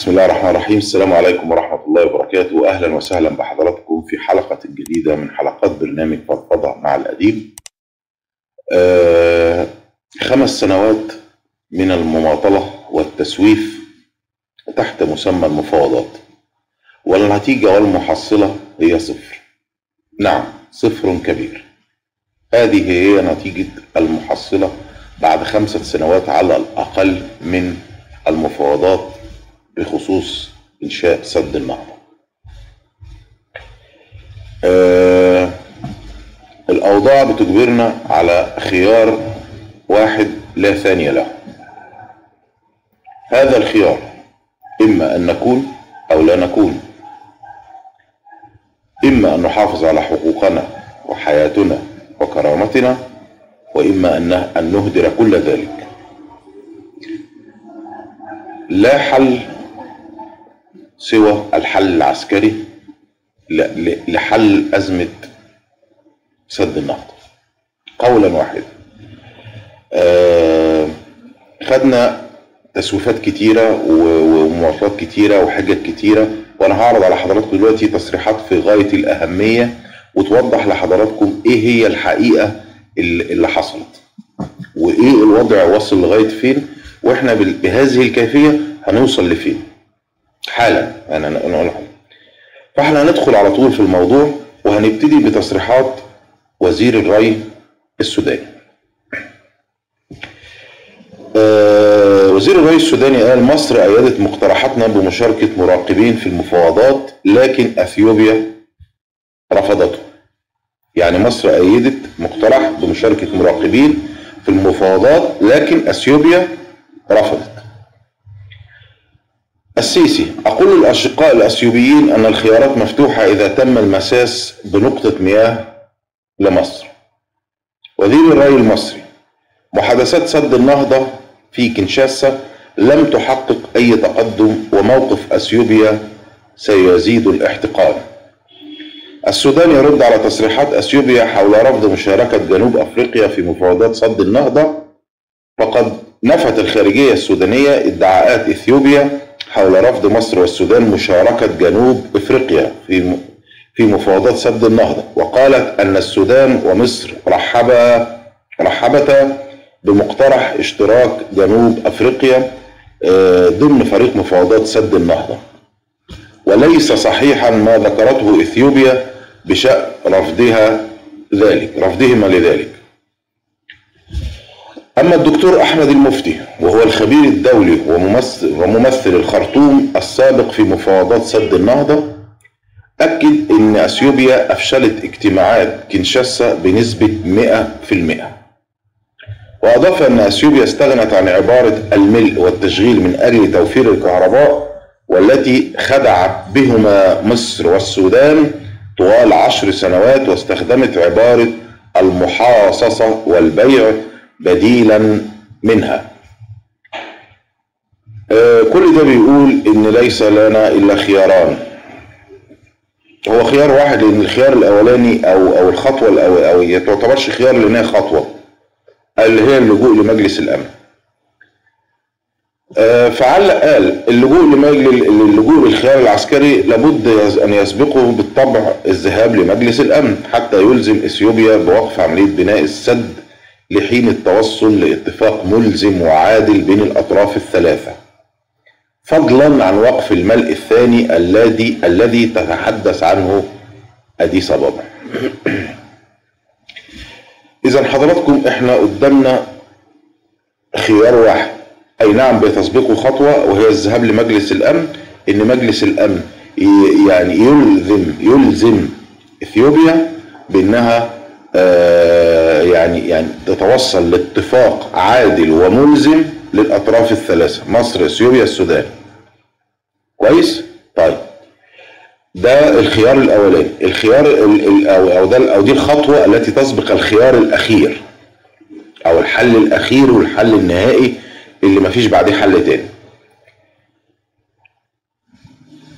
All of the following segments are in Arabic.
بسم الله الرحمن الرحيم. السلام عليكم ورحمة الله وبركاته. أهلا وسهلا بحضراتكم في حلقة جديدة من حلقات برنامج فضفضة مع الأديب آه خمس سنوات من المماطلة والتسويف تحت مسمى المفاوضات. والنتيجة والمحصلة هي صفر. نعم صفر كبير. هذه هي نتيجة المحصلة بعد خمسة سنوات على الأقل من المفاوضات. بخصوص إنشاء سد النهضة. آه الأوضاع بتجبرنا على خيار واحد لا ثاني له. هذا الخيار إما أن نكون أو لا نكون. إما أن نحافظ على حقوقنا وحياتنا وكرامتنا وإما أن نهدر كل ذلك. لا حل سوى الحل العسكري لحل أزمة سد النهضة قولا واحدا. آه خدنا تسويفات كتيرة ومواصلات كتيرة وحجج كتيرة وأنا هعرض على حضراتكم دلوقتي تصريحات في غاية الأهمية وتوضح لحضراتكم إيه هي الحقيقة اللي حصلت وإيه الوضع وصل لغاية فين وإحنا بهذه الكيفية هنوصل لفين. حالا. أنا انا فإحنا هندخل على طول في الموضوع وهنبتدي بتصريحات وزير الري السوداني. آه وزير الري السوداني قال مصر أيدت مقترحاتنا بمشاركة مراقبين في المفاوضات لكن أثيوبيا رفضته. يعني مصر أيدت مقترح بمشاركة مراقبين في المفاوضات لكن أثيوبيا رفضت. السيسي. أقول للأشقاء الأثيوبيين أن الخيارات مفتوحة إذا تم المساس بنقطة مياه لمصر. وزير الري المصري محادثات سد النهضة في كنشاسا لم تحقق أي تقدم وموقف أثيوبيا سيزيد الاحتقان السودان يرد على تصريحات أثيوبيا حول رفض مشاركة جنوب أفريقيا في مفاوضات سد النهضة. وقد نفت الخارجية السودانية ادعاءات إثيوبيا حول رفض مصر والسودان مشاركة جنوب إفريقيا في في مفاوضات سد النهضة. وقالت أن السودان ومصر رحبا رحبتا بمقترح اشتراك جنوب أفريقيا ضمن فريق مفاوضات سد النهضة. وليس صحيحا ما ذكرته إثيوبيا بشأن رفضها ذلك رفضهما لذلك. أما الدكتور أحمد المفتي وهو الخبير الدولي وممثل, وممثل الخرطوم السابق في مفاوضات سد النهضة أكد أن أثيوبيا أفشلت اجتماعات كينشاسا بنسبة 100% وأضاف أن أثيوبيا استغنت عن عبارة الملء والتشغيل من أجل توفير الكهرباء والتي خدعت بهما مصر والسودان طوال عشر سنوات واستخدمت عبارة المحاصصة والبيع بديلا منها. آه كل ده بيقول إن ليس لنا إلا خياران. هو خيار واحد لأن الخيار الأولاني أو أو الخطوة الأو أو هي تعتبرش خيار لأنها خطوة اللي هي اللجوء لمجلس الأمن. آه فعلق قال اللجوء لمجلس اللجوء للخيار العسكري لابد أن يسبقه بالطبع الذهاب لمجلس الأمن حتى يلزم إثيوبيا بوقف عملية بناء السد لحين التوصل لاتفاق ملزم وعادل بين الأطراف الثلاثة. فضلا عن وقف الملء الثاني الذي الذي تتحدث عنه أديس أبابا. إذا حضراتكم إحنا قدامنا خيار واحد. أي نعم بتسبقه خطوة وهي الذهاب لمجلس الأمن. إن مجلس الأمن يعني يلزم يلزم إثيوبيا بأنها آه يعني يعني تتوصل لاتفاق عادل وملزم للأطراف الثلاثة مصر اثيوبيا السودان. كويس؟ طيب. ده الخيار الأولاني. الخيار ال أو أو ده أو دي الخطوة التي تسبق الخيار الأخير أو الحل الأخير والحل النهائي اللي مفيش بعديه حل تاني.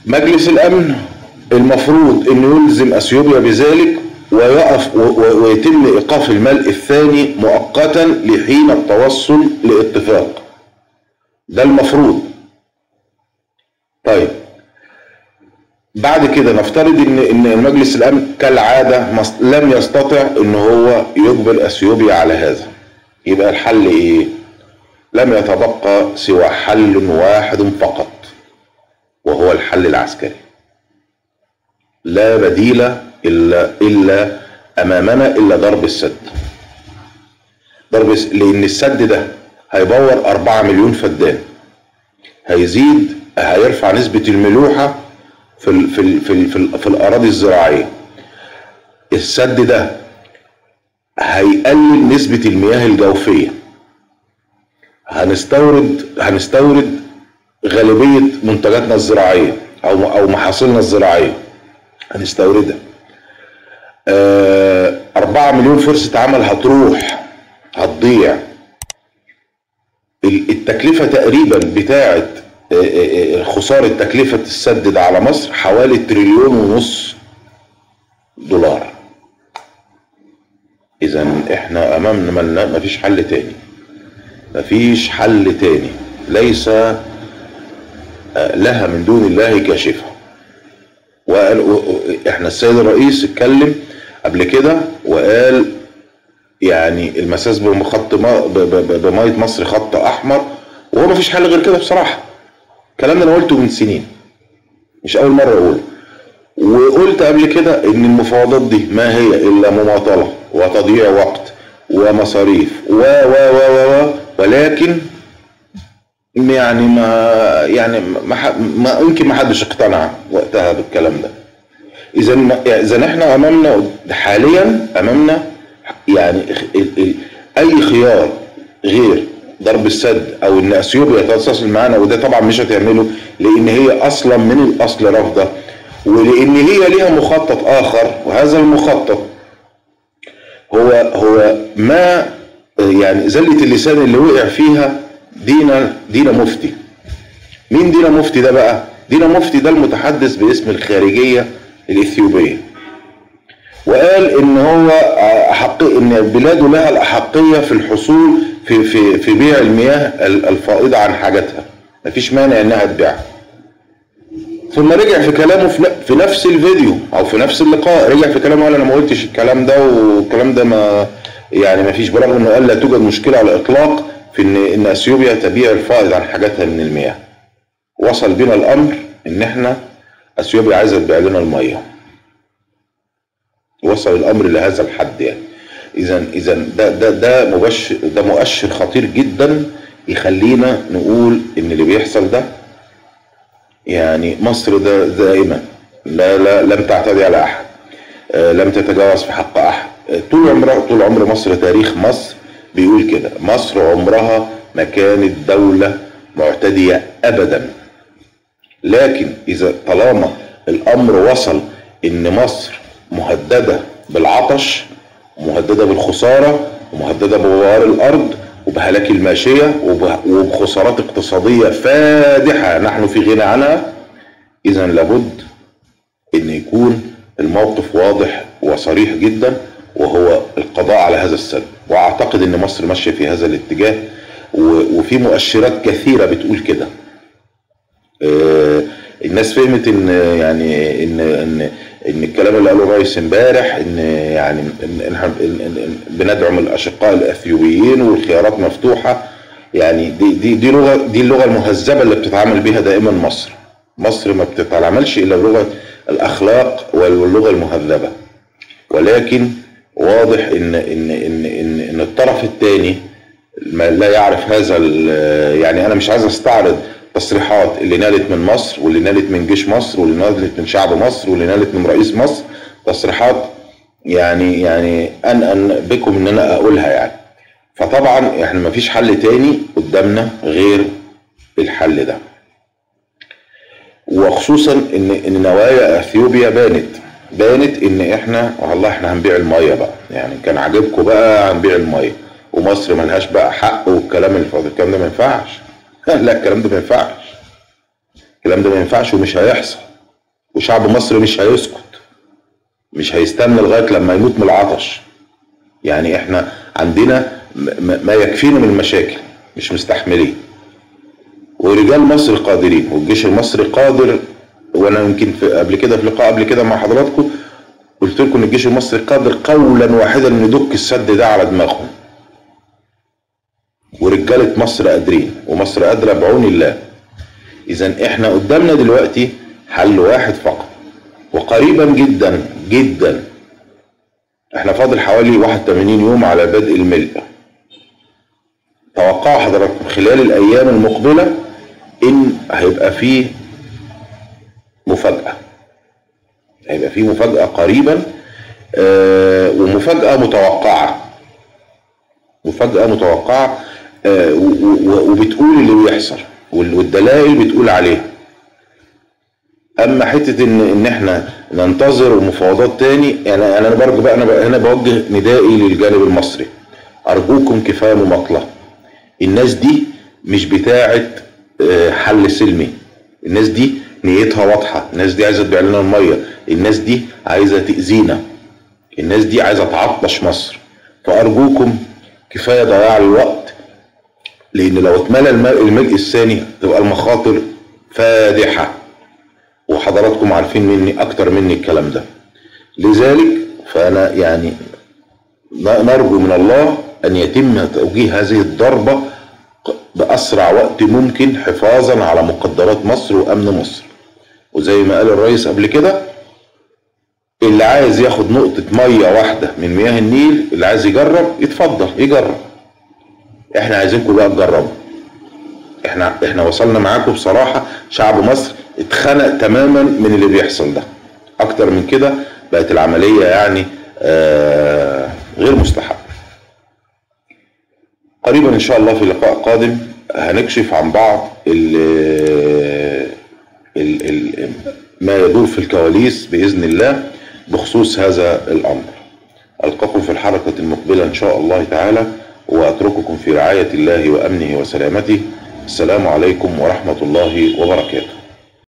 مجلس الأمن المفروض انه يلزم أثيوبيا بذلك ويقف ويتم إيقاف الملء الثاني مؤقتا لحين التوصل لاتفاق. ده المفروض. بعد كده نفترض ان إن مجلس الأمن كالعادة لم يستطع إن هو يجبر أثيوبيا على هذا. يبقى الحل إيه؟ لم يتبقى سوى حل واحد فقط وهو الحل العسكري. لا بديل إلا إلا أمامنا إلا ضرب السد. ضرب لأن السد ده هيبور 4 مليون فدان. هيزيد هيرفع نسبة الملوحة في ال في ال في ال في, ال في الأراضي الزراعية. السد ده هيقلل نسبة المياه الجوفية. هنستورد هنستورد غالبية منتجاتنا الزراعية أو أو محاصيلنا الزراعية. هنستوردها. آه، أربعة مليون فرصة عمل هتروح هتضيع. ال- التكلفة تقريبا بتاعة آه، آه، آه، خسارة تكلفة السد ده على مصر حوالي تريليون ونص دولار. إذا إحنا أمامنا ملنا- مفيش حل تاني. مفيش حل تاني. ليس آه، لها من دون الله كاشفة. وقال إحنا السيد الرئيس اتكلم قبل كده وقال يعني المساس بخط بمية مصر خط أحمر وهو مفيش حل غير كده بصراحة. الكلام ده أنا قلته من سنين مش أول مرة أقوله. وقلت قبل كده إن المفاوضات دي ما هي إلا مماطلة وتضييع وقت ومصاريف و و و و, ولكن يعني ما يعني ما يمكن ما حدش اقتنع وقتها بالكلام ده. اذا اذا إحنا أمامنا حاليا أمامنا يعني أي خيار غير ضرب السد أو إن أثيوبيا تتصل معانا وده طبعا مش هتعمله لأن هي أصلا من الأصل رافضة ولأن هي ليها مخطط آخر وهذا المخطط هو هو ما يعني زلة اللسان اللي وقع فيها دينا دينا مفتي. مين دينا مفتي ده بقى؟ دينا مفتي ده المتحدث باسم الخارجية الإثيوبية وقال إن هو أحق إن بلاده لها الأحقية في الحصول في في في بيع المياه الفائضة عن حاجتها. مفيش مانع إنها تبيعها. ثم رجع في كلامه في نفس الفيديو أو في نفس اللقاء. رجع في كلامه قال أنا ما قلتش الكلام ده والكلام ده ما يعني ما فيش برغم إنه قال لا توجد مشكلة على الإطلاق في إن إن أثيوبيا تبيع الفائض عن حاجاتها من المياه. وصل بينا الأمر إن إحنا اثيوبيا عايزة تبيع لنا المية. وصل الأمر لهذا الحد يعني. اذا اذا ده ده ده مبشر ده مؤشر خطير جدا يخلينا نقول إن اللي بيحصل ده يعني مصر ده دائما لا لا لم تعتدي على أحد. آه، لم تتجاوز في حق أحد. آه، طول عمرها طول عمر مصر تاريخ مصر بيقول كده. مصر عمرها ما كانت دولة معتدية ابدا. لكن إذا طالما الأمر وصل إن مصر مهددة بالعطش مهددة بالخسارة ومهددة ببوار الأرض وبهلاك الماشية وب- وبخسارات اقتصادية فادحة نحن في غنى عنها اذا لابد إن يكون الموقف واضح وصريح جدا وهو القضاء على هذا السد. وأعتقد إن مصر ماشية في هذا الاتجاه وفي مؤشرات كثيرة بتقول كده. الناس فهمت إن يعني إن إن إن الكلام اللي قاله الرئيس امبارح إن يعني إن إن بندعم الأشقاء الاثيوبيين والخيارات مفتوحة. يعني دي دي دي لغة دي اللغة المهذبة اللي بتتعامل بها دائما مصر. مصر ما بتتعاملش إلا بلغة الأخلاق واللغة المهذبة. ولكن واضح إن إن إن إن, إن الطرف الثاني ما لا يعرف هذا يعني أنا مش عايز أستعرض تصريحات اللي نالت من مصر واللي نالت من جيش مصر واللي نالت من شعب مصر واللي نالت من رئيس مصر تصريحات يعني يعني أن بكم إن أنا أقولها يعني. فطبعا إحنا ما فيش حل تاني قدامنا غير الحل ده. وخصوصا إن إن نوايا إثيوبيا بانت بانت إن إحنا والله إحنا هنبيع المية بقى. يعني كان عاجبكم بقى هنبيع المية. ومصر ملهاش بقى حق والكلام الفاضي الكلام ده ما ينفعش. لا الكلام ده ما ينفعش. الكلام ده ما ينفعش ومش هيحصل. وشعب مصر مش هيسكت. مش هيستنى لغاية لما يموت من العطش. يعني إحنا عندنا ما يكفينا من المشاكل. مش مستحملين. ورجال مصر قادرين. والجيش المصري قادر. وأنا يمكن في قبل كده في لقاء قبل كده مع حضراتكم قلت لكم إن الجيش المصري قادر قولا واحدا انه يدك السد ده على دماغهم. ورجالة مصر قادرين ومصر قادرة بعون الله. اذا إحنا قدامنا دلوقتي حل واحد فقط وقريبا جدا جدا. إحنا فاضل حوالي 81 يوم على بدء الملء. توقعوا حضراتكم خلال الأيام المقبلة إن هيبقى فيه مفاجأة. هيبقى فيه مفاجأة قريبا آه ومفاجأة متوقعة. مفاجأة متوقعة. وبتقول اللي بيحصل والدلائل بتقول عليه. أما حتة ان إن إحنا ننتظر مفاوضات تاني يعني أنا برضه بقى أنا هنا بوجه ندائي للجانب المصري. أرجوكم كفاية مماطلة. الناس دي مش بتاعه حل سلمي. الناس دي نيتها واضحة. الناس دي عايزة تبيع لنا المية. الناس دي عايزة تأذينا. الناس دي عايزة تعطش مصر. فأرجوكم كفاية ضياع الوقت. لأن لو اتملى الملء الثاني تبقى المخاطر فادحة. وحضراتكم عارفين مني أكتر مني الكلام ده. لذلك فأنا يعني نرجو من الله أن يتم توجيه هذه الضربة بأسرع وقت ممكن حفاظا على مقدرات مصر وأمن مصر. وزي ما قال الرئيس قبل كده اللي عايز ياخد نقطة مية واحدة من مياه النيل اللي عايز يجرب يتفضل يجرب. إحنا عايزينكم بقى تجربوا. إحنا إحنا وصلنا معاكم بصراحة شعب مصر اتخنق تماما من اللي بيحصل ده. أكتر من كده بقت العملية يعني آه غير مستحبة. قريبا إن شاء الله في لقاء قادم هنكشف عن بعض ال ال ال ما يدور في الكواليس بإذن الله بخصوص هذا الأمر. ألقاكم في الحركه المقبلة إن شاء الله تعالى. واترككم في رعاية الله وأمنه وسلامته. السلام عليكم ورحمة الله وبركاته.